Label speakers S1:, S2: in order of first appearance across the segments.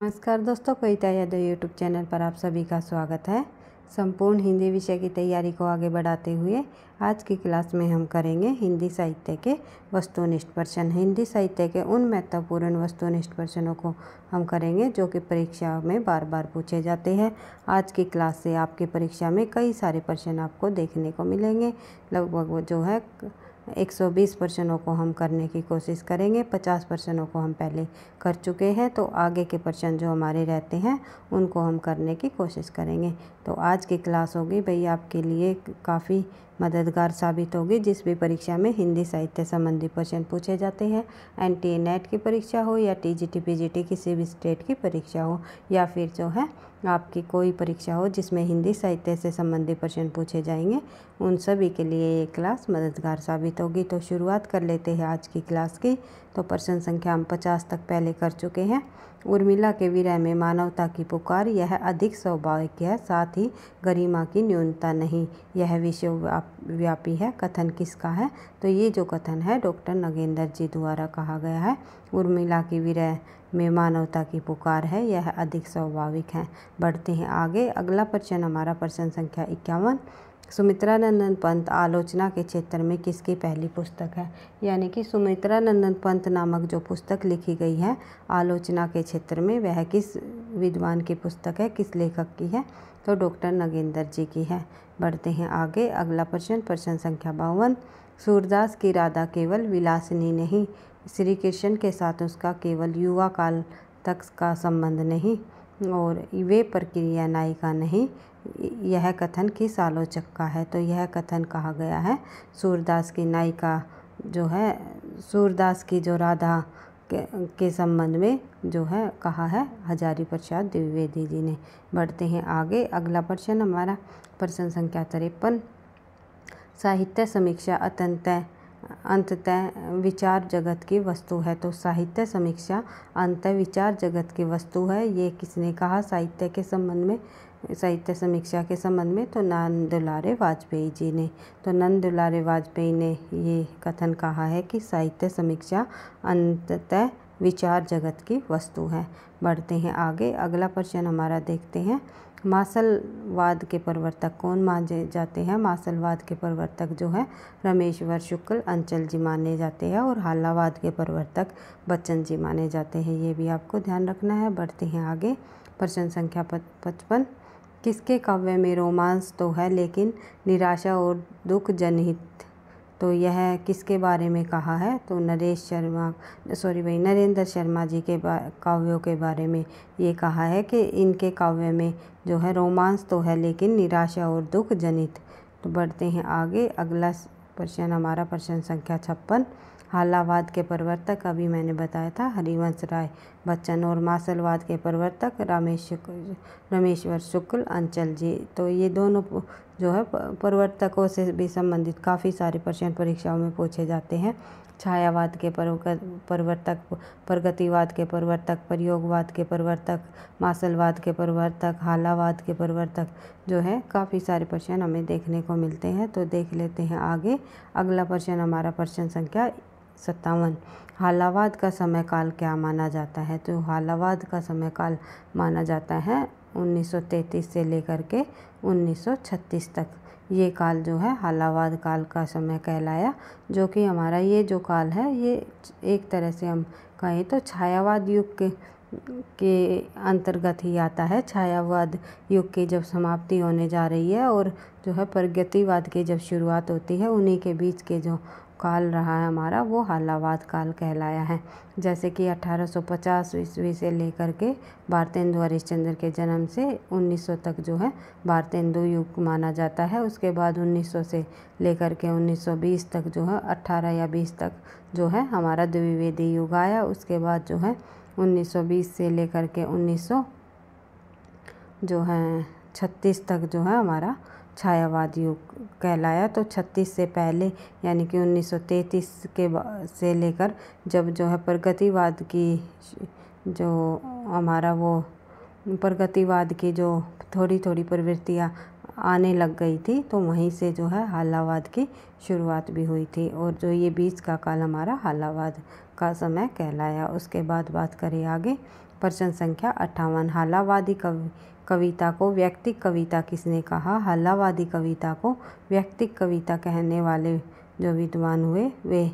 S1: नमस्कार दोस्तों कविता Yadav YouTube channel पर आप सभी का स्वागत है। संपूर्ण हिंदी विषय की तैयारी को आगे बढ़ाते हुए आज की क्लास में हम करेंगे हिंदी साहित्य के वस्तुनिष्ठ प्रश्न हिंदी साहित्य के उन महत्वपूर्ण वस्तुनिष्ठ प्रश्नों को हम करेंगे जो कि परीक्षा में बार बार पूछे जाते हैं। आज की क्लास से आपकी परीक्षा में कई सारे प्रश्न आपको देखने को मिलेंगे। लगभग जो है 120 प्रश्नों को हम करने की कोशिश करेंगे। 50 प्रश्नों को हम पहले कर चुके हैं। तो आगे के प्रश्न जो हमारे रहते हैं, उनको हम करने की कोशिश करेंगे। तो आज की क्लास होगी। भाई, आपके लिए काफ़ी मददगार साबित होगी। जिस भी परीक्षा में हिंदी साहित्य संबंधी प्रश्न पूछे जाते हैं एन टी नेट की परीक्षा हो या T G T P G T किसी भी स्टेट की परीक्षा हो, या फिर जो है आपकी कोई परीक्षा हो जिसमें हिंदी साहित्य से संबंधित प्रश्न पूछे जाएँगे, उन सभी के लिए ये क्लास मददगार साबित होगी। तो शुरुआत कर लेते हैं आज की क्लास की। तो प्रश्न संख्या हम पचास तक पहले कर चुके हैं। उर्मिला के विरह में मानवता की पुकार, यह अधिक स्वाभाविक है, साथ ही गरिमा की न्यूनता नहीं। यह विश्व व्यापी है। कथन किसका है? तो ये जो कथन है, डॉक्टर नगेंद्र जी द्वारा कहा गया है। उर्मिला की विरह में मानवता की पुकार है, यह अधिक स्वाभाविक है। बढ़ते हैं आगे। अगला प्रश्न, हमारा प्रश्न संख्या इक्यावन। सुमित्रा नंदन पंत आलोचना के क्षेत्र में किसकी पहली पुस्तक है? यानी कि सुमित्रा नंदन पंत नामक जो पुस्तक लिखी गई है, आलोचना के क्षेत्र में, वह किस विद्वान की पुस्तक है, किस लेखक की है? तो डॉक्टर नगेंद्र जी की है। बढ़ते हैं आगे। अगला प्रश्न प्रश्न संख्या बावन। सूरदास की राधा केवल विलासिनी नहीं श्री कृष्ण के साथ उसका केवल युवा काल तक का संबंध नहीं और वे प्रक्रिया नायिका नहीं यह कथन किस आलोचक का है? तो यह कथन कहा गया है सूरदास की नायिका जो है सूरदास की जो राधा के, के संबंध में जो है कहा है हजारी प्रसाद द्विवेदी जी ने। बढ़ते हैं आगे अगला प्रश्न हमारा प्रश्न संख्या तिरपन साहित्य समीक्षा अत्यंत अंततः विचार जगत की वस्तु है। तो साहित्य समीक्षा अंत विचार जगत की वस्तु है। ये किसने कहा? साहित्य के संबंध में, साहित्य समीक्षा के संबंध में तो नंद दुलारे वाजपेयी जी ने। तो नंद दुलारे वाजपेयी ने ये कथन कहा है कि साहित्य समीक्षा, अंततः विचार जगत की वस्तु है। बढ़ते हैं आगे, अगला प्रश्न हमारा देखते हैं। मासलवाद के प्रवर्तक कौन माने जाते हैं? मासलवाद के प्रवर्तक जो है, रमेश्वर शुक्ल, अंचल जी माने जाते हैं और हालावाद के प्रवर्तक बच्चन जी माने जाते हैं। ये भी आपको ध्यान रखना है। बढ़ते हैं आगे। प्रश्न संख्या पचपन। किसके काव्य में रोमांस तो है, लेकिन निराशा और दुख जनहित तो यह किसके बारे में कहा है? तो नरेश शर्मा, सॉरी भाई नरेंद्र शर्मा जी के काव्यों के बारे में ये कहा है कि इनके काव्य में जो है रोमांस तो है लेकिन निराशा और दुख जनित। तो बढ़ते हैं आगे। अगला प्रश्न, हमारा प्रश्न संख्या छप्पन। हालावाद के प्रवर्तक, अभी मैंने बताया था, हरिवंश राय बच्चन और मासलवाद के प्रवर्तक रामेश, रमेश्वर शुक्ल, अंचल जी। तो ये दोनों जो है प्रवर्तकों से भी संबंधित काफ़ी सारे प्रश्न परीक्षाओं में पूछे जाते हैं। छायावाद के प्रवर्तक, प्रगतिवाद के प्रवर्तक, प्रयोगवाद के प्रवर्तक, मासलवाद के प्रवर्तक, हालावाद के प्रवर्तक जो है, काफ़ी सारे प्रश्न हमें देखने को मिलते हैं। तो देख लेते हैं आगे। अगला प्रश्न हमारा प्रश्न संख्या सत्तावन। हालावाद का समय काल क्या माना जाता है? तो हालावाद का समय काल माना जाता है 1933 से लेकर के 1936 तक। ये काल जो है हालावाद काल का समय कहलाया, जो कि हमारा ये जो काल है, ये एक तरह से हम कहें तो छायावाद युग के के अंतर्गत ही आता है। छायावाद युग की जब समाप्ति होने जा रही है और जो है प्रगतिवाद की जब शुरुआत होती है, उन्हीं के बीच के जो काल रहा है हमारा, वो हालावाद काल कहलाया है। जैसे कि 1850 ईस्वी से लेकर के भारतेंदु हरिश्चंद्र के जन्म से 1900 तक जो है भारतेंदु युग माना जाता है। उसके बाद 1900 से लेकर के 1920 तक जो है 18 या 20 तक जो है हमारा द्विवेदी युग आया। उसके बाद जो है 1920 से लेकर के 1900 जो है 36 तक जो है हमारा छायावाद युग कहलाया तो 36 से पहले, यानी कि 1933 के से लेकर जब जो है प्रगतिवाद की जो हमारा वो प्रगतिवाद की जो थोड़ी थोड़ी प्रवृत्तियाँ आने लग गई थी तो वहीं से जो है हालावाद की शुरुआत भी हुई थी और जो ये बीच का काल हमारा हालावाद का समय कहलाया। उसके बाद बात करें आगे, प्रश्न संख्या अट्ठावन, हालावादी कवि कविता को, व्यक्तिक कविता किसने कहा? हल्लावादी कविता को व्यक्तिक कविता कहने वाले जो विद्वान हुए, वे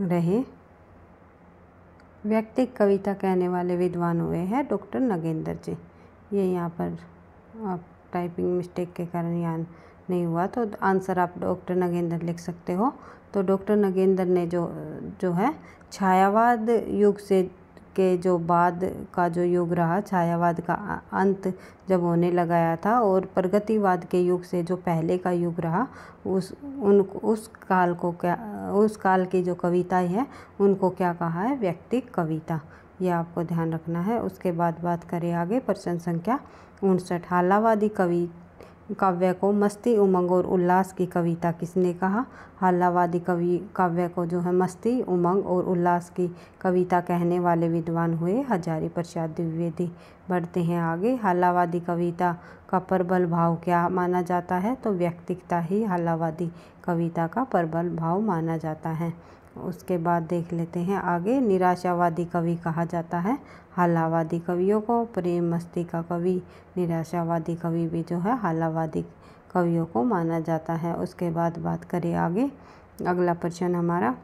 S1: रहे। व्यक्तिक कविता कहने वाले विद्वान हुए हैं डॉक्टर नगेंद्र जी। ये यहाँ पर आप टाइपिंग मिस्टेक के कारण यहाँ नहीं हुआ तो आंसर आप डॉक्टर नगेंद्र लिख सकते हो। तो डॉक्टर नगेंद्र ने जो जो है, छायावाद युग से के जो बाद का जो युग रहा, छायावाद का अंत जब होने लगाया था और प्रगतिवाद के युग से जो पहले का युग रहा, उस, उन, उस काल को क्या, उस काल की जो कविताएँ हैं, उनको क्या कहा है? व्यक्तिक कविता। ये आपको ध्यान रखना है। उसके बाद बात करें आगे प्रश्न संख्या उनसठ। हालावादी कवि काव्य को, मस्ती, उमंग और उल्लास की कविता किसने कहा? हालावादी कवि, काव्य को जो है मस्ती, उमंग और उल्लास की कविता कहने वाले विद्वान हुए हजारी प्रसाद द्विवेदी। बढ़ते हैं आगे। हालावादी कविता का प्रबल भाव क्या माना जाता है? तो व्यक्तिकता ही हालावादी कविता का प्रबल भाव माना जाता है। उसके बाद देख लेते हैं आगे। निराशावादी कवि कहा जाता है। हालावादी कवियों को, प्रेम मस्ती का कवि, निराशावादी कवि भी जो है हालावादी कवियों को माना जाता है। उसके बाद बात करें आगे। अगला प्रश्न हमारा,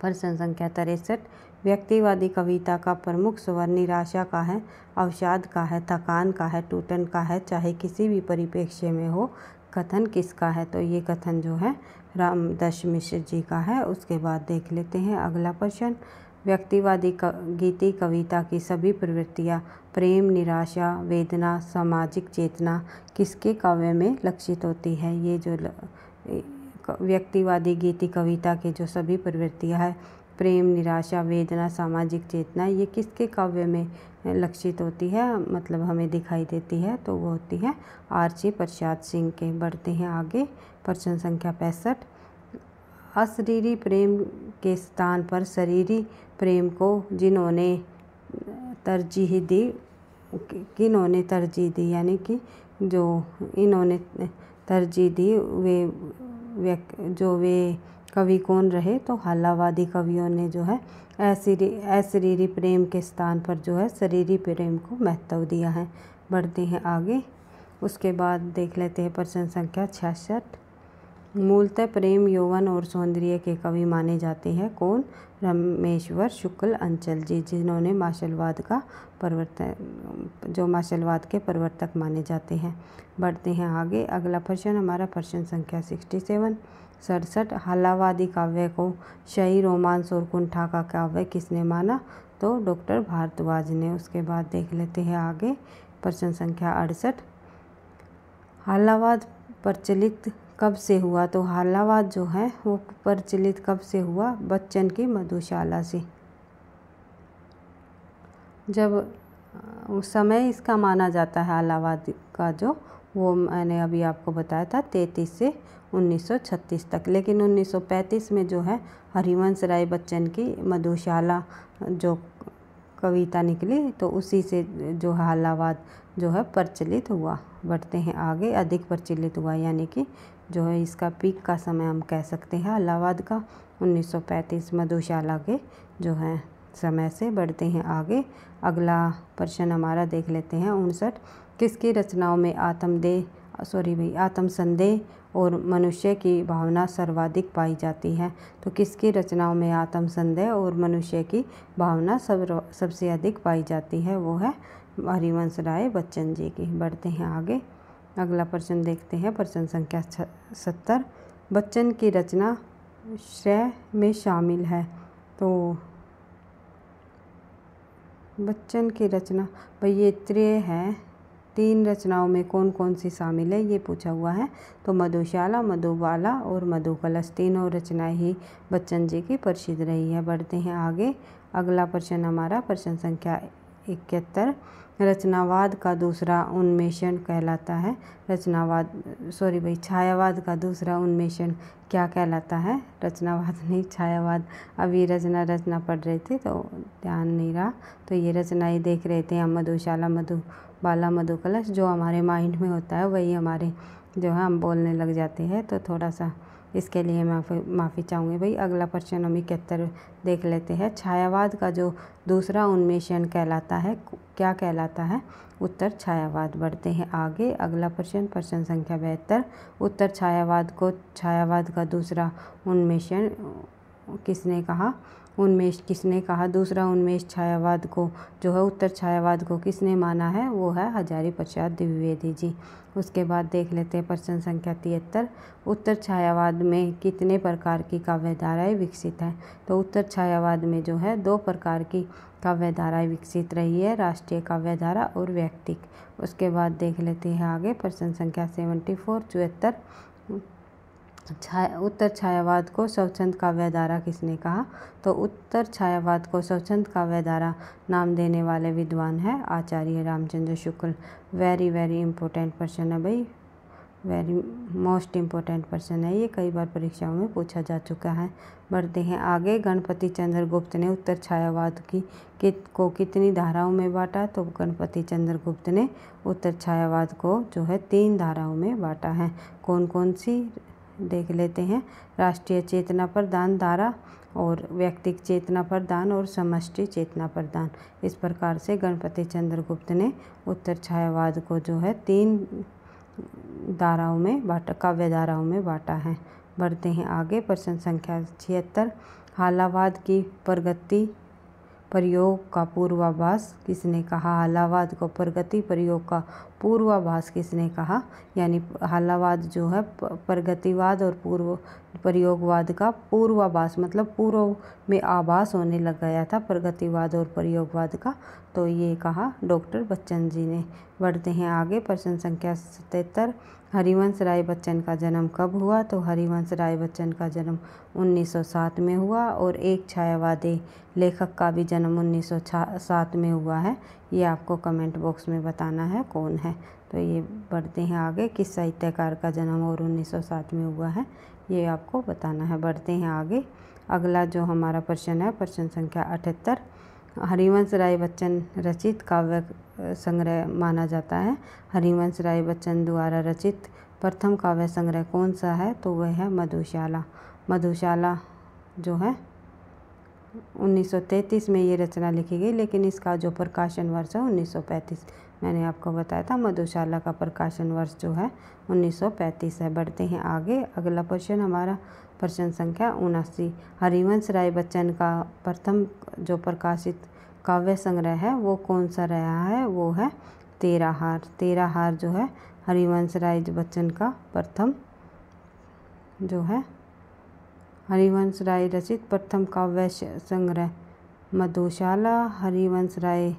S1: प्रश्न संख्या तिरसठ। व्यक्तिवादी कविता का प्रमुख स्वर निराशा का है, अवसाद का है, थकान का है, टूटन का है, चाहे किसी भी परिप्रेक्ष्य में हो, कथन किसका है? तो ये कथन जो है रामदास मिश्र जी का है। उसके बाद देख लेते हैं अगला प्रश्न। व्यक्तिवादी गीति कविता की सभी प्रवृत्तियाँ, प्रेम, निराशा, वेदना, सामाजिक चेतना किसके काव्य में लक्षित होती है? ये जो व्यक्तिवादी गीति कविता के जो सभी प्रवृत्तियाँ है, प्रेम, निराशा, वेदना, सामाजिक चेतना, ये किसके काव्य में लक्षित होती है? मतलब हमें दिखाई देती है तो वो होती है आरची प्रसाद सिंह के। बढ़ते हैं आगे। प्रश्न संख्या पैंसठ। अशरीरी प्रेम के स्थान पर शरीरी प्रेम को जिन्होंने तरजीह दी, किन्होंने तरजीह दी, यानी कि जो इन्होंने तरजीह दी, वे जो वे कवि कौन रहे तो हल्लावादी कवियों ने जो है ऐसी अशरीरी प्रेम के स्थान पर जो है, शरीरी प्रेम को महत्व दिया है। बढ़ते हैं आगे। उसके बाद देख लेते हैं प्रश्न संख्या छियासठ। मूलतः प्रेम, यौवन और सौंदर्य के कवि माने जाते हैं। कौन? रमेश्वर शुक्ल अंचल जी, जिन्होंने मार्शलवाद का प्रवर्तन जो मार्शलवाद के प्रवर्तक माने जाते हैं। बढ़ते हैं आगे। अगला प्रश्न, हमारा प्रश्न संख्या सिक्सटी सेवन सड़सठ, हलावादी काव्य को शही रोमांस और कुंठा का काव्य किसने माना? तो डॉक्टर भारद्वाज ने, उसके बाद देख लेते हैं आगे। प्रश्न संख्या अड़सठ। हलावाद प्रचलित कब से हुआ? तो हालावाद जो है, वो प्रचलित कब से हुआ? बच्चन की मधुशाला से। जब उस समय इसका माना जाता है, हालावाद का जो, वो मैंने अभी आपको बताया था, तैतीस से 1936 तक। लेकिन 1935 में जो है, हरिवंश राय बच्चन की मधुशाला, जो कविता निकली तो उसी से जो हालावाद जो है प्रचलित हुआ। बढ़ते हैं आगे, अधिक प्रचलित हुआ, यानी कि जो है इसका पीक का समय हम कह सकते हैं। अलाहाबाद का 1935 मधुशाला के जो है समय से बढ़ते हैं आगे। अगला प्रश्न हमारा देख लेते हैं, उनसठ। किसकी रचनाओं में आत्मदेह सॉरी भाई, आत्मसंदेह और मनुष्य की भावना सर्वाधिक पाई जाती है? तो किसकी रचनाओं में आत्मसंदेह और मनुष्य की भावना सब सबसे अधिक पाई जाती है? वो है हरिवंश राय बच्चन जी की। बढ़ते हैं आगे। अगला प्रश्न देखते हैं। प्रश्न संख्या सत्तर। बच्चन की रचना श्रेय में शामिल है। तो बच्चन की रचना, भाई ये त्रेय है। तीन रचनाओं में कौन कौन सी शामिल है, ये पूछा हुआ है। तो मधुशाला, मधुबाला और मधुकलश तीनों रचनाएँ ही बच्चन जी की प्रसिद्ध रही है। बढ़ते हैं आगे। अगला प्रश्न हमारा, प्रश्न संख्या इकहत्तर, रचनावाद का दूसरा उन्मेषण कहलाता है। रचनावाद सॉरी भाई, छायावाद का दूसरा उन्मेषण क्या कहलाता है? रचनावाद नहीं, छायावाद। अभी रचना रचना पढ़ रहे थे तो ध्यान नहीं रहा। तो ये रचनाएँ देख रहे थे हम, मधुशाला, मधु, बाला मधु कलश जो हमारे माइंड में होता है, वही हमारे जो है हम बोलने लग जाते हैं। तो थोड़ा सा इसके लिए माफ़ी माफ़ी चाहूँगी। भाई, अगला प्रश्न हम इकहत्तर देख लेते हैं। छायावाद का जो दूसरा उन्मेषण कहलाता है क्या कहलाता है? उत्तर छायावाद। बढ़ते हैं आगे। अगला प्रश्न प्रश्न संख्या बहत्तर। उत्तर छायावाद को, छायावाद का दूसरा उन्मेषण, किसने कहा? उन्मेष किसने कहा? दूसरा उन्मेष छायावाद को, जो है उत्तर छायावाद को किसने माना है? वो है हजारी प्रसाद द्विवेदी जी। उसके बाद देख लेते हैं प्रश्न संख्या तिहत्तर। उत्तर छायावाद में कितने प्रकार की काव्य धाराएँ विकसित हैं? तो उत्तर छायावाद में जो है दो प्रकार की काव्य धाराएँ विकसित रही है, राष्ट्रीय काव्य धारा और व्यक्तिक। उसके बाद देख लेते हैं आगे प्रश्न संख्या सेवेंटी फोर, चौहत्तर। छाया, उत्तर छायावाद को स्वच्छंद काव्यधारा किसने कहा? तो उत्तर छायावाद को स्वच्छंद काव्यधारा नाम देने वाले विद्वान है Acharya Ramchandra Shukla. Very very important person है भाई। वेरी मोस्ट इम्पोर्टेंट पर्सन है। ये कई बार परीक्षाओं में पूछा जा चुका है। बढ़ते हैं आगे। गणपति चंद्र गुप्त ने उत्तर छायावाद की कित, को कितनी धाराओं में बांटा? तो गणपति चंद्र गुप्त ने उत्तर छायावाद को जो है तीन धाराओं में बांटा है। कौन कौन सी? देख लेते हैं। राष्ट्रीय चेतना प्रदान धारा और व्यक्तिक चेतना प्रदान और समष्टि चेतना प्रदान। इस प्रकार से गणपति चंद्रगुप्त ने उत्तर छायावाद को जो है तीन धाराओं में बांटा, काव्य धाराओं में बांटा है। बढ़ते हैं आगे, प्रश्न संख्या छिहत्तर। हालावाद की प्रगति प्रयोग का पूर्वाभास किसने कहा? हालावाद को प्रगति प्रयोग का पूर्वाभास किसने कहा? यानी हालावाद जो है प्रगतिवाद और पूर्व, प्रयोगवाद का पूर्वाभास मतलब पूर्व में आभास होने लग गया था प्रगतिवाद और प्रयोगवाद का। तो ये कहा डॉक्टर बच्चन जी ने। बढ़ते हैं आगे, प्रश्न संख्या सतहत्तर। हरिवंश राय बच्चन का जन्म कब हुआ? तो हरिवंश राय बच्चन का जन्म 1907 में हुआ और एक छायावादी लेखक का भी जन्म 1907 में हुआ है। ये आपको कमेंट बॉक्स में बताना है कौन है। तो ये बढ़ते हैं आगे किस साहित्यकार का जन्म और 1907 में हुआ है। ये आपको बताना है। बढ़ते हैं आगे। अगला जो हमारा प्रश्न है, प्रश्न संख्या अठहत्तर। हरिवंश राय बच्चन रचित काव्य संग्रह माना जाता है। हरिवंश राय बच्चन द्वारा रचित प्रथम काव्य संग्रह कौन सा है? तो वह है मधुशाला। मधुशाला जो है 1933 में ये रचना लिखी गई, लेकिन इसका जो प्रकाशन वर्ष है 1935 मैंने आपको बताया था मधुशाला का प्रकाशन वर्ष जो है 1935 है। बढ़ते हैं आगे। अगला क्वेश्चन हमारा प्रश्न संख्या उनासी। हरिवंश राय बच्चन का प्रथम जो प्रकाशित काव्य संग्रह है, वो कौन सा रहा है? वो है तेरा हार तेरा हार जो है हरिवंश राय बच्चन का प्रथम जो है हरिवंश राय रचित प्रथम काव्य संग्रह। मधुशाला, हरिवंश राय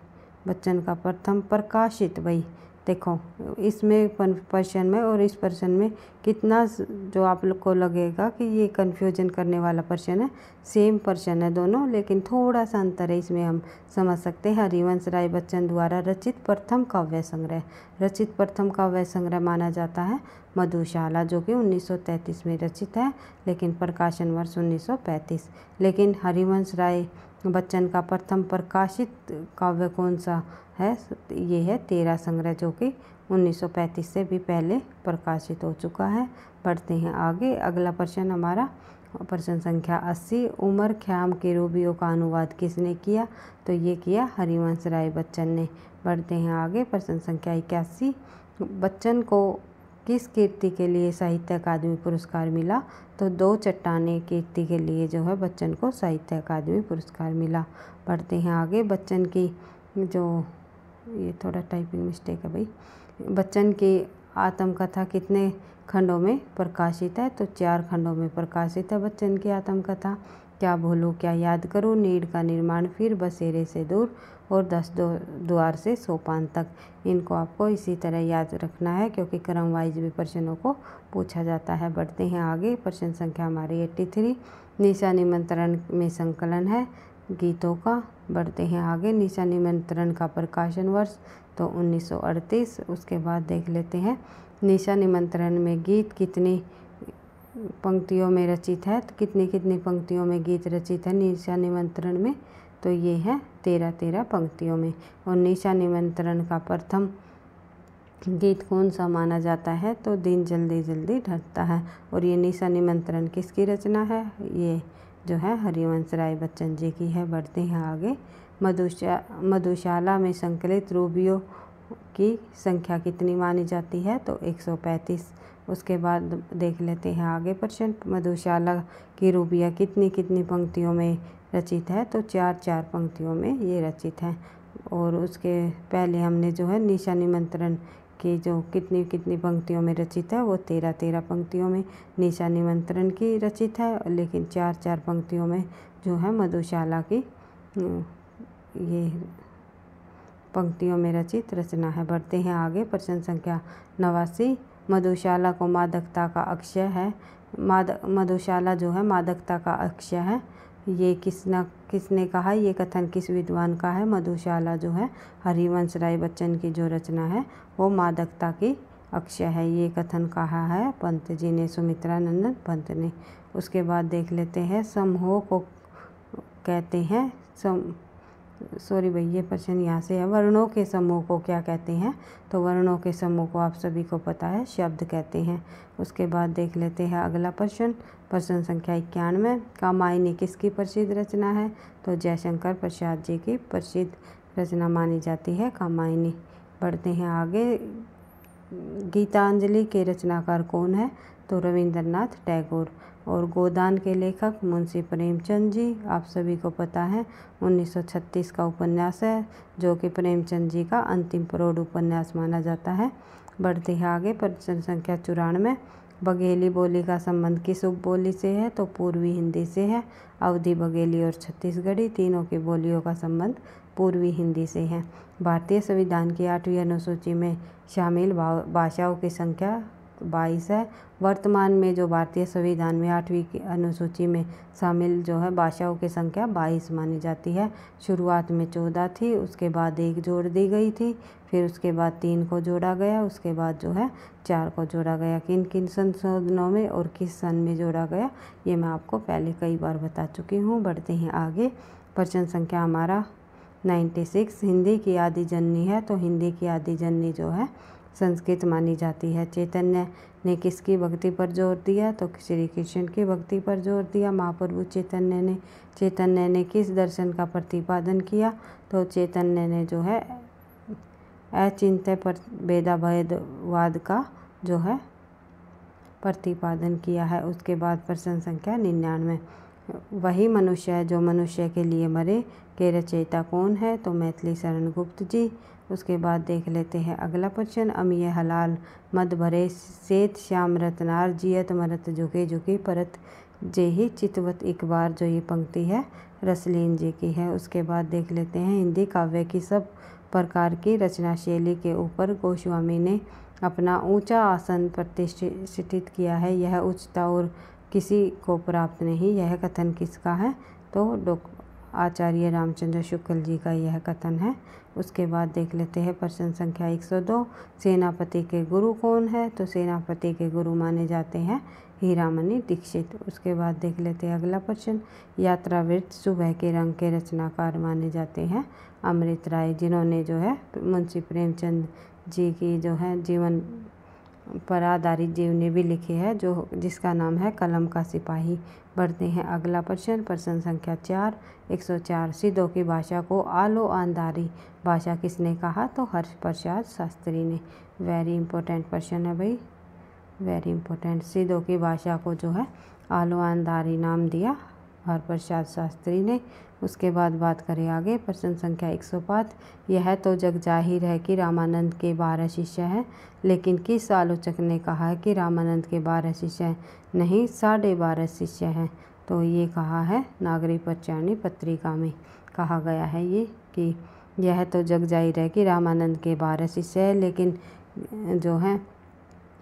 S1: बच्चन का प्रथम प्रकाशित भाई। देखो, इसमें पर्सन में और इस पर्सन में कितना जो आप लोग को लगेगा कि ये कन्फ्यूज़न करने वाला पर्सन है सेम पर्सन है दोनों, लेकिन थोड़ा सा अंतर है, इसमें हम समझ सकते हैं। हरिवंश राय बच्चन द्वारा रचित प्रथम काव्य संग्रह। रचित प्रथम काव्य संग्रह माना जाता है मधुशाला, जो कि 1933 में रचित है, लेकिन प्रकाशन वर्ष 1935 लेकिन हरिवंश राय बच्चन का प्रथम प्रकाशित काव्य कौन सा है? ये है तेरा संग्रह, जो कि 1935 से भी पहले प्रकाशित हो चुका है। पढ़ते हैं आगे। अगला प्रश्न हमारा, प्रश्न संख्या 80 उमर ख्याम के रूबियों का अनुवाद किसने किया? तो ये किया हरिवंश राय बच्चन ने। बढ़ते हैं आगे। प्रश्न संख्या इक्यासी, बच्चन को किस कीर्ति के लिए साहित्य अकादमी पुरस्कार मिला? तो दो चट्टाने कीर्ति के लिए जो है बच्चन को साहित्य अकादमी पुरस्कार मिला। पढ़ते हैं आगे, बच्चन की जो, ये थोड़ा टाइपिंग मिस्टेक है भाई। बच्चन की आत्मकथा कितने खंडों में प्रकाशित है? तो चार खंडों में प्रकाशित है बच्चन की आत्मकथा। क्या भूलूँ, क्या याद करूँ? नीड का निर्माण फिर बसेरे से दूर और दस दो द्वार से सोपान तक। इनको आपको इसी तरह याद रखना है क्योंकि क्रम वाइज भी प्रश्नों को पूछा जाता है। बढ़ते हैं आगे। प्रश्न संख्या हमारी एट्टी थ्री निशा निमंत्रण में संकलन है गीतों का। बढ़ते हैं आगे। निशा निमंत्रण का प्रकाशन वर्ष तो 1938 उसके बाद देख लेते हैं। निशा निमंत्रण में गीत कितनी पंक्तियों में रचित है तो कितनी कितनी पंक्तियों में गीत रचित है निशा निमंत्रण में तो ये है तेरह तेरह पंक्तियों में। और निशा निमंत्रण का प्रथम गीत कौन सा माना जाता है तो दिन जल्दी जल्दी ढलता है। और ये निशा निमंत्रण किसकी रचना है, ये जो है हरिवंश राय बच्चन जी की है। बढ़ते हैं आगे। मधुशा, मधुशाला में संकलित रूबियों की संख्या कितनी मानी जाती है तो 135 उसके बाद देख लेते हैं आगे। प्रश्न मधुशाला की रूबिया कितनी कितनी पंक्तियों में रचित है? तो चार चार पंक्तियों में ये रचित है। और उसके पहले हमने जो है निशा निमंत्रण की जो कितनी कितनी पंक्तियों में रचित है, वो तेरह तेरह पंक्तियों में निशा निमंत्रण की रचित है। लेकिन चार चार पंक्तियों में जो है मधुशाला की ये पंक्तियों में रचित रचना है। बढ़ते हैं आगे। प्रश्न संख्या नवासी। मधुशाला को मादकता का अक्षय है। माद, मधुशाला जो है, मादकता का अक्षय है। ये किसना, किसने कहा, ये कथन किस विद्वान का है? मधुशाला जो है, हरिवंश राय बच्चन की जो रचना है, वो मादकता की अक्षय है। ये कथन कहा है? पंत जी ने सुमित्रा नंदन पंत ने। उसके बाद देख लेते हैं, समूह को कहते हैं, सम सॉरी भाई, ये प्रश्न यहाँ से है। वर्णों के समूह को क्या कहते हैं? तो वर्णों के समूह को आप सभी को पता है, शब्द कहते हैं। उसके बाद देख लेते हैं अगला प्रश्न। प्रश्न संख्या इक्यानवे, कामायनी किसकी प्रसिद्ध रचना है? तो जयशंकर प्रसाद जी की प्रसिद्ध रचना मानी जाती है कामायनी। बढ़ते हैं आगे। गीतांजलि के रचनाकार कौन है? तो रविंद्रनाथ टैगोर और गोदान के लेखक मुंशी प्रेमचंद जी, आप सभी को पता है 1936 का उपन्यास है, जो कि प्रेमचंद जी का अंतिम प्रौढ़ उपन्यास माना जाता है। बढ़ते हैं आगे, प्रश्न संख्या चौरानवे। बघेली बोली का संबंध किस उप बोली से है? तो पूर्वी हिंदी से है। अवधि बघेली और छत्तीसगढ़ी तीनों की बोलियों का संबंध पूर्वी हिंदी से है। भारतीय संविधान की आठवीं अनुसूची में शामिल भाषाओं की संख्या बाईस है। वर्तमान में जो भारतीय संविधान में आठवीं की अनुसूची में शामिल जो है, भाषाओं की संख्या बाईस मानी जाती है। शुरुआत में चौदह थी, उसके बाद एक जोड़ दी गई थी, फिर उसके बाद तीन को जोड़ा गया, उसके बाद जो है चार को जोड़ा गया। किन किन संशोधनों में और किस सन में जोड़ा गया, ये मैं आपको पहले कई बार बता चुकी हूँ। बढ़ते हैं आगे। प्रश्न संख्या हमारा नाइन्टी सिक्स। हिंदी की आदि जननी है तो हिंदी की आदि जननी जो है संस्कृत मानी जाती है। चैतन्य ने किसकी भक्ति पर ज़ोर दिया? तो श्री कृष्ण की भक्ति पर ज़ोर दिया। महाप्रभु चैतन्य ने चैतन्य ने किस दर्शन का प्रतिपादन किया? तो चैतन्य ने जो है अचिंत पर भेदाभेदवाद का जो है, प्रतिपादन किया है। उसके बाद प्रश्न संख्या निन्यानवे। वही मनुष्य है जो मनुष्य के लिए मरे, के रचयिता कौन है? तो मैथिली शरण गुप्त जी। उसके बाद देख लेते हैं अगला प्रश्न, अमीय हलाल, मद भरे सेत श्याम रतनार, जियत मरत झुके झुके परत जे ही चितवत एक बार जो ये पंक्ति है, रसलीन जी की है। उसके बाद देख लेते हैं हिंदी काव्य की सब प्रकार की रचना शैली के ऊपर गोस्वामी ने अपना ऊँचा आसन प्रतिष्ठित किया है। यह उच्चता और किसी को प्राप्त नहीं, यह कथन किसका है? तो आचार्य रामचंद्र शुक्ल जी का यह कथन है। उसके बाद देख लेते हैं प्रश्न संख्या 102 सेनापति के गुरु कौन है? तो सेनापति के गुरु माने जाते हैं हीरामणि दीक्षित। उसके बाद देख लेते हैं अगला प्रश्न। यात्रावृत्त सुबह के रंग के रचनाकार माने जाते हैं अमृत राय, जिन्होंने जो है मुंशी प्रेमचंद जी की जो है जीवन पर आधारित जीवनी भी लिखी है, जो जिसका नाम है कलम का सिपाही। बढ़ते हैं अगला प्रश्न प्रश्न संख्या चार, एक सौ चार। सिद्धों की भाषा को आलो आंधारी भाषा किसने कहा? तो हर्ष प्रसाद शास्त्री ने। वेरी इंपॉर्टेंट क्वेश्चन है भाई। वेरी इंपॉर्टेंट सिद्धों की भाषा को जो है आलो आंधारी नाम दिया। हर प्रसाद शास्त्री ने उसके बाद बात करें आगे। प्रश्न संख्या 105 यह तो जग ज़ाहिर है कि रामानंद के बारह शिष्य हैं, लेकिन किस आलोचक ने कहा है कि रामानंद के बारह शिष्य नहीं, साढ़े बारह शिष्य हैं? तो ये कहा है नागरिक पचानी पत्रिका में। कहा गया है ये कि यह तो जग ज़ाहिर है कि रामानंद के बारह शिष्य है, लेकिन जो है,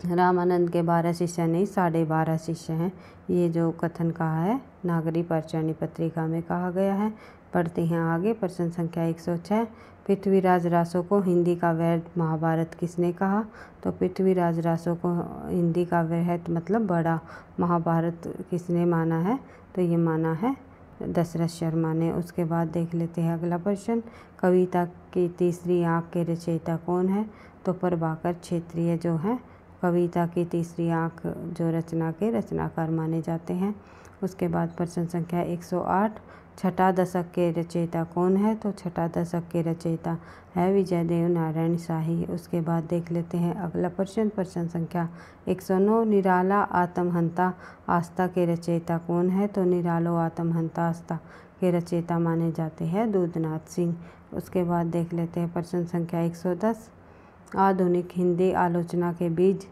S1: रामानंद के बारह शिष्य नहीं, साढ़े बारह शिष्य हैं। ये जो कथन कहा है नागरी परचरणी पत्रिका में कहा गया है। पढ़ते हैं आगे, प्रश्न संख्या 106 पृथ्वीराज रासो को हिंदी का वैध महाभारत किसने कहा? तो पृथ्वीराज रासो को हिंदी का वैध मतलब बड़ा महाभारत किसने माना है? तो ये माना है दशरथ शर्मा ने। उसके बाद देख लेते हैं अगला प्रश्न। कविता की तीसरी आँख के रचयिता कौन है? तो प्रभाकर क्षेत्रीय जो है, कविता की तीसरी आँख जो रचना के रचनाकार माने जाते हैं। उसके बाद प्रश्न संख्या 108 छठा दशक के रचयिता कौन है? तो छठा दशक के रचयिता है विजय देव नारायण शाही। उसके बाद देख लेते हैं अगला प्रश्न। प्रश्न संख्या 109 निराला आत्महंता आस्था के रचयिता कौन है? तो निरालो आत्महंता आस्था के रचयिता माने जाते हैं दूधनाथ सिंह। उसके बाद देख लेते हैं प्रश्न संख्या 110 आधुनिक हिंदी आलोचना के बीज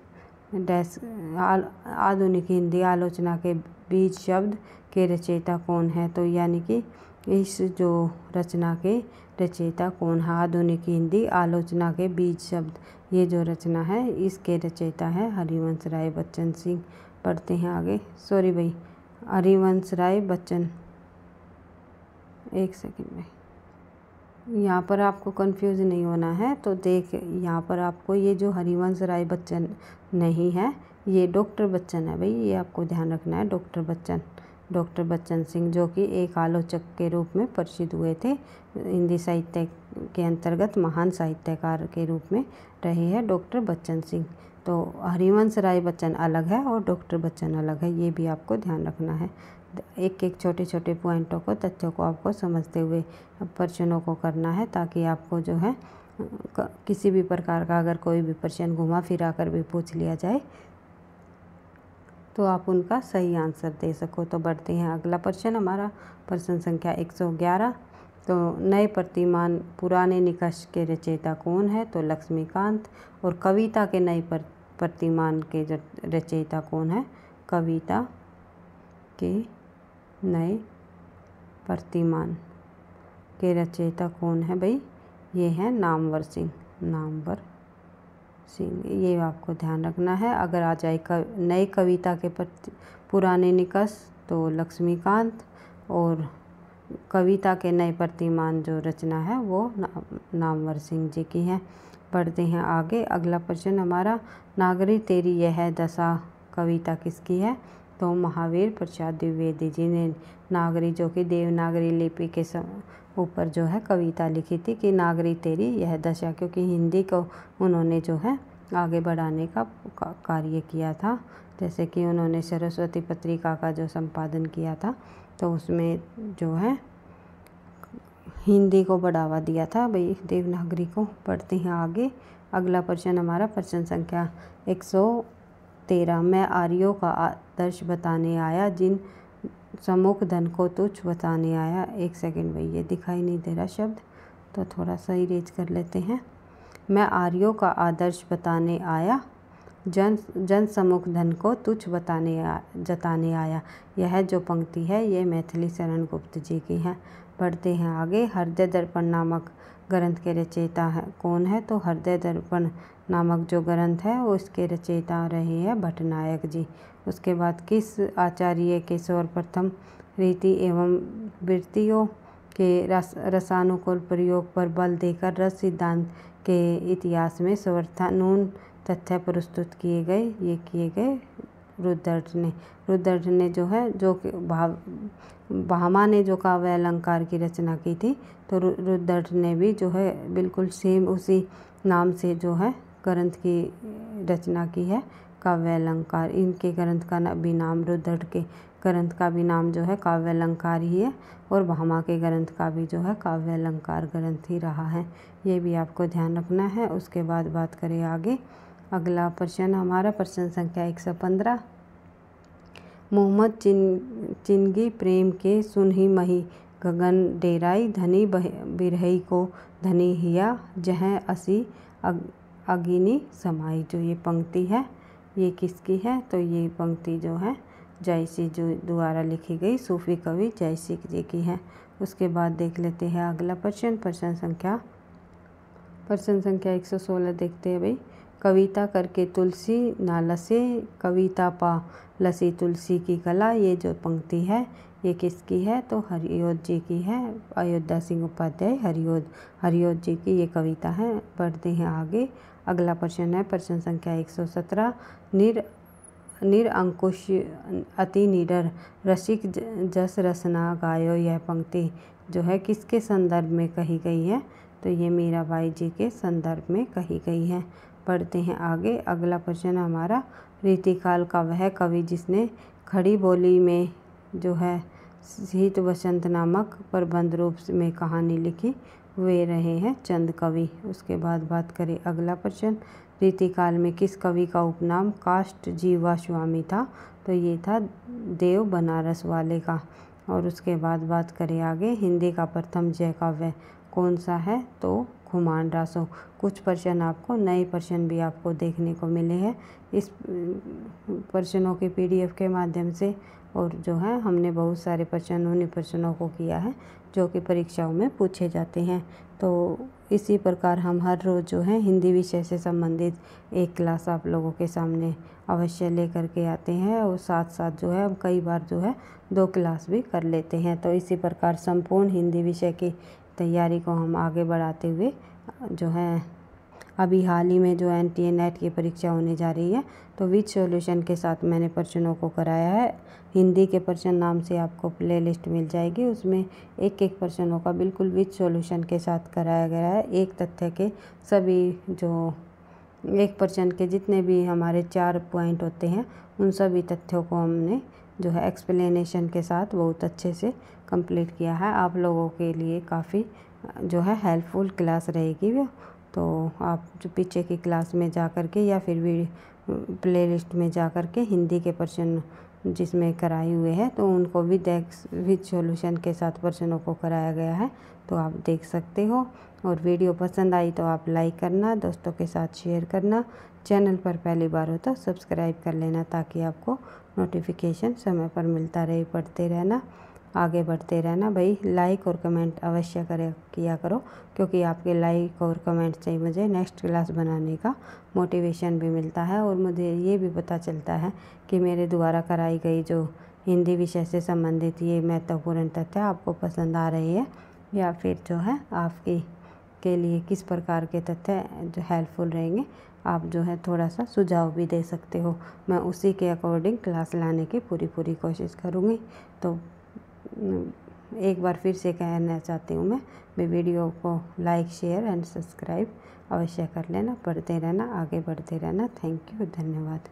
S1: डैश आधुनिक हिंदी आलोचना के बीज शब्द के रचयिता कौन है? तो यानी कि इस जो रचना के रचयिता कौन है? आधुनिक हिंदी आलोचना के बीज शब्द। ये जो रचना है, इसके रचयिता है हरिवंश राय बच्चन सिंह। पढ़ते हैं आगे। सॉरी भाई, हरिवंश राय बच्चन। एक सेकंड में यहाँ पर आपको कंफ्यूज नहीं होना है तो देख, यहाँ पर आपको ये जो हरिवंश राय बच्चन नहीं है ये डॉक्टर बच्चन है भाई, ये आपको ध्यान रखना है, डॉक्टर बच्चन। डॉक्टर बच्चन सिंह जो कि एक आलोचक के रूप में प्रसिद्ध हुए थे, हिंदी साहित्य के अंतर्गत महान साहित्यकार के रूप में रहे हैं डॉक्टर बच्चन सिंह। तो हरिवंश राय बच्चन अलग है और डॉक्टर बच्चन अलग है, ये भी आपको ध्यान रखना है। एक एक छोटे छोटे पॉइंटों को, तथ्यों को आपको समझते हुए प्रश्नों को करना है ताकि आपको जो है किसी भी प्रकार का अगर कोई भी प्रश्न घुमा फिरा कर भी पूछ लिया जाए तो आप उनका सही आंसर दे सको। तो बढ़ते हैं। अगला प्रश्न हमारा, प्रश्न संख्या 111 तो नए प्रतिमान, पुराने निकष के रचयिता कौन है? तो लक्ष्मीकांत। और कविता के नए प्रतिमान के रचयिता कौन है? कविता के नए प्रतिमान के रचयिता कौन है भाई? ये है नामवर सिंह। नामवर सिंह ये आपको ध्यान रखना है। अगर आ जाए कव, नई कविता के प्रति पुराने निकस तो लक्ष्मीकांत और कविता के नए प्रतिमान जो रचना है वो ना, नामवर सिंह जी की है। पढ़ते हैं आगे। अगला प्रश्न हमारा नागरी तेरी यह दशा कविता किसकी है? तो महावीर प्रसाद द्विवेदी जी ने नागरी जो कि देवनागरी लिपि के ऊपर जो है कविता लिखी थी कि, नागरी तेरी यह दशा क्योंकि हिंदी को उन्होंने जो है आगे बढ़ाने का कार्य किया था। जैसे कि उन्होंने सरस्वती पत्रिका का जो संपादन किया था तो उसमें जो है हिंदी को बढ़ावा दिया था, भाई देवनागरी को पढ़ते हैं आगे। अगला प्रश्न, हमारा प्रश्न संख्या एक सौ तेरह, मैं आर्यों का आदर्श बताने आया जिन सम्मुख धन को तुच्छ बताने आया। एक सेकंड ये दिखाई नहीं दे रहा शब्द तो थोड़ा सा इरेज कर लेते हैं। मैं आर्यों का आदर्श बताने आया। जन जन सम्मुख धन को तुच्छ बताने आ, जताने आया। यह जो पंक्ति है ये मैथिली शरण गुप्त जी की है। पढ़ते हैं आगे। हृदय दर्पण नामक ग्रंथ के रचयिता है। कौन है? तो हृदय दर्पण नामक जो ग्रंथ है, वो इसके रचयिता रहे हैं भट्टनायक जी। उसके बाद किस आचार्य के सर्वप्रथम रीति एवं वृत्तियों के रस, रसानुकूल प्रयोग पर बल देकर रस सिद्धांत के इतिहास में समर्थानून तथ्य प्रस्तुत किए गए, ये किए गए रुद्रट ने। रुद्रट ने जो है, जो भाव, भामा ने जो काव्य अलंकार की रचना की थी तो रुद्रट ने भी जो है, बिल्कुल सेम उसी नाम से जो है, ग्रंथ की रचना की है, काव्य अलंकार। इनके ग्रंथ का भी नाम रुद्रट के ग्रंथ का भी नाम जो है, काव्य अलंकार ही है, और भामा के ग्रंथ का भी जो है, काव्य अलंकार ग्रंथ ही रहा है। ये भी आपको ध्यान रखना है। उसके बाद बात करें आगे। अगला प्रश्न हमारा प्रश्न संख्या एक सौ पंद्रह। मोहम्मद चिन चिनगी प्रेम के सुनही मही गगन डेराई धनी बिरहई को धनी हिया जह असी अग, अगिनी समाई। जो ये पंक्ति है ये किसकी है? तो ये पंक्ति जो है जयसी जो द्वारा लिखी गई सूफी कवि जयसी जी की है। उसके बाद देख लेते हैं अगला प्रश्न प्रश्न संख्या। प्रश्न संख्या 116 देखते हैं भाई। कविता करके तुलसी ना लसे, कविता पा लसी तुलसी की कला, ये जो पंक्ति है, ये किसकी है? तो हरियोद जी की है, अयोध्या सिंह उपाध्याय हरियोद हरियोद जी की ये कविता है। पढ़ते हैं आगे, अगला प्रश्न है, प्रश्न संख्या 117 निर निरअंकुश अति निडर, रसिक जस रसना गायो यह पंक्ति जो है, किसके संदर्भ में कही गई है? तो ये मीराबाई जी के संदर्भ में कही गई है। पढ़ते हैं आगे। अगला प्रश्न हमारा। रीतिकाल का वह कवि जिसने खड़ी बोली में जो है, शीत वसंत नामक प्रबंध रूप में कहानी लिखी, वे रहे हैं चंद कवि। उसके बाद बात करें अगला प्रश्न। रीतिकाल में किस कवि का उपनाम काष्ट जीवा स्वामी था? तो ये था देव बनारस वाले का। और उसके बाद बात करें आगे। हिंदी का प्रथम जय काव्य कौन सा है? तो खुमान रासो कुछ प्रश्न आपको, नए प्रश्न भी आपको देखने को मिले हैं। इस प्रश्नों के पीडीएफ के माध्यम से और जो है, हमने बहुत सारे प्रश्न उन्हीं प्रश्नों को किया है, जो कि परीक्षाओं में पूछे जाते हैं। तो इसी प्रकार हम हर रोज़ जो है, हिंदी विषय से संबंधित एक क्लास आप लोगों के सामने अवश्य लेकर के आते हैं और साथ साथ जो है, हम कई बार जो है, दो क्लास भी कर लेते हैं। तो इसी प्रकार संपूर्ण हिंदी विषय की तैयारी को हम आगे बढ़ाते हुए, जो है, अभी हाल ही में जो एन टी ए नेट की परीक्षा होने जा रही है तो विथ सॉल्यूशन के साथ मैंने प्रश्नों को कराया है। हिंदी के प्रश्न नाम से आपको प्ले लिस्ट मिल जाएगी, उसमें एक एक प्रश्नों का बिल्कुल विथ सॉल्यूशन के साथ कराया गया है। एक तथ्य के सभी जो एक प्रश्न के जितने भी हमारे चार पॉइंट होते हैं, उन सभी तथ्यों को हमने जो है एक्सप्लेनेशन के साथ बहुत अच्छे से कंप्लीट किया है। आप लोगों के लिए काफ़ी, जो है हेल्पफुल क्लास रहेगी वो। तो आप जो पीछे की क्लास में जा कर के या फिर भी प्ले लिस्ट में जा कर के हिंदी के प्रश्न जिसमें कराए हुए हैं तो उनको विद विद सॉल्यूशन के साथ प्रश्नों को कराया गया है तो आप देख सकते हो। और वीडियो पसंद आई तो आप लाइक करना, दोस्तों के साथ शेयर करना चैनल पर पहली बार हो तो सब्सक्राइब कर लेना ताकि आपको नोटिफिकेशन समय पर मिलता रहे, पढ़ते रहना। आगे बढ़ते रहना भाई। लाइक और कमेंट अवश्य करे, किया करो, क्योंकि आपके लाइक और कमेंट से ही मुझे नेक्स्ट क्लास बनाने का मोटिवेशन भी मिलता है और मुझे ये भी पता चलता है कि मेरे द्वारा कराई गई जो हिंदी विषय से संबंधित ये महत्वपूर्ण तथ्य आपको पसंद आ रही है या फिर जो है आपकी, के लिए किस प्रकार के तथ्य जो हेल्पफुल रहेंगे, आप जो है थोड़ा सा सुझाव भी दे सकते हो। मैं उसी के अकॉर्डिंग क्लास लाने की पूरी पूरी कोशिश करूँगी। तो एक बार फिर से कहना चाहती हूँ मैं वीडियो को लाइक शेयर एंड सब्सक्राइब अवश्य कर लेना पढ़ते रहना, आगे बढ़ते रहना। थैंक यू धन्यवाद।